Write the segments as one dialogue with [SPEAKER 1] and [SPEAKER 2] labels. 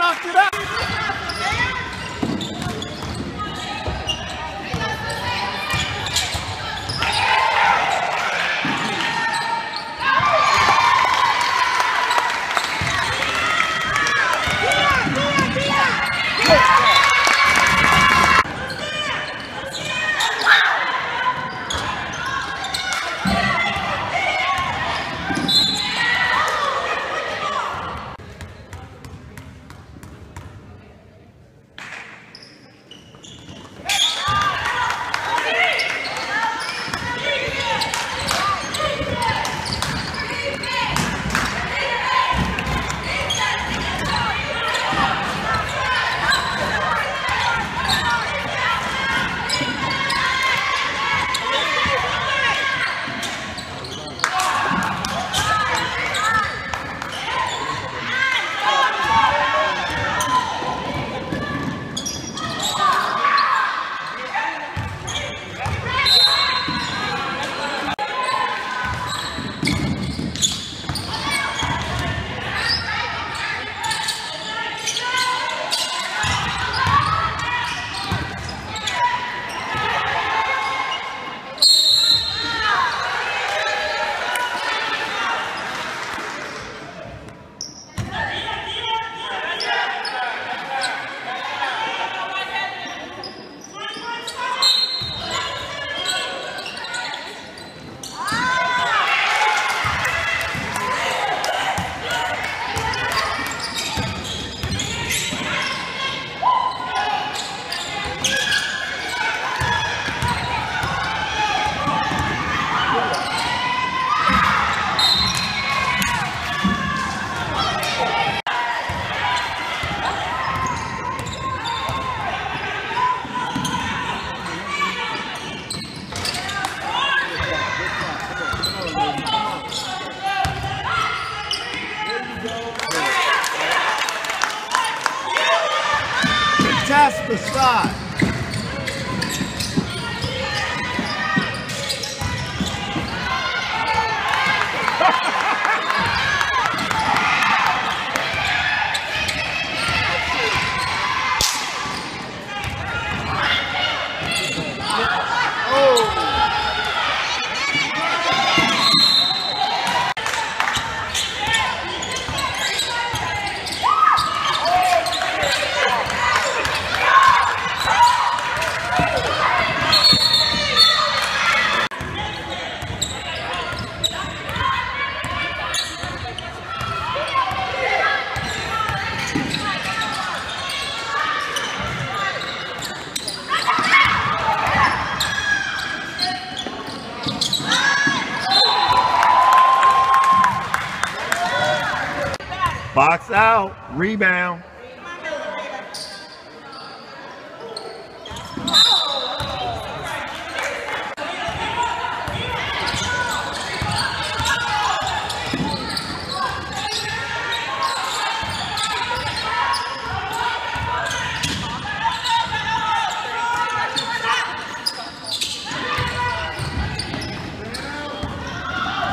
[SPEAKER 1] Norte Irã! The side. Rebound.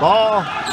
[SPEAKER 1] Ball.